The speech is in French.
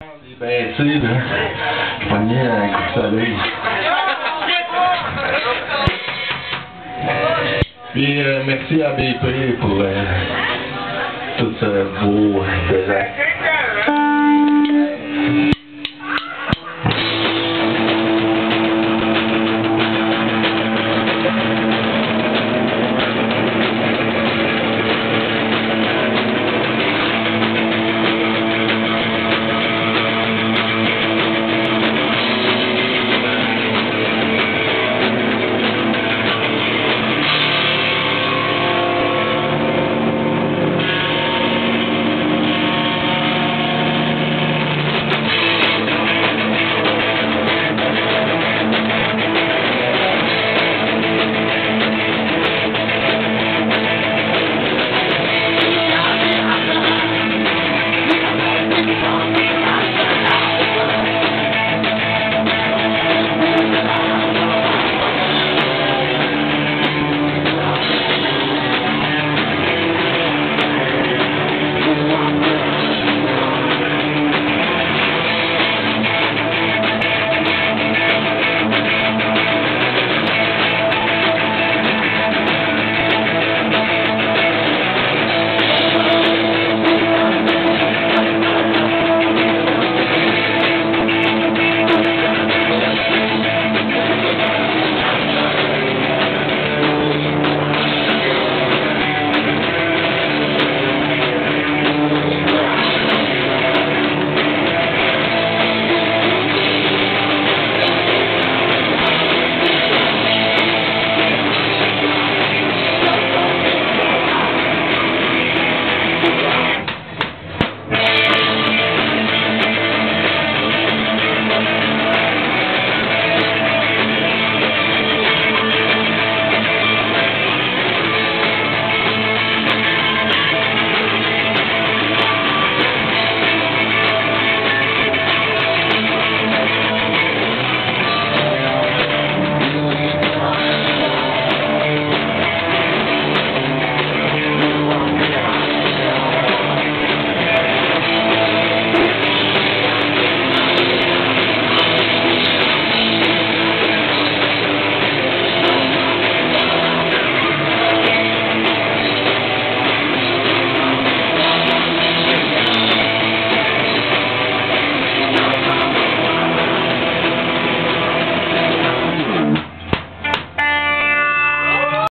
Ben, tu sais, là, je pognais un coup de soleil. Puis, euh, merci à BP pour euh, tout ce beau euh, désert.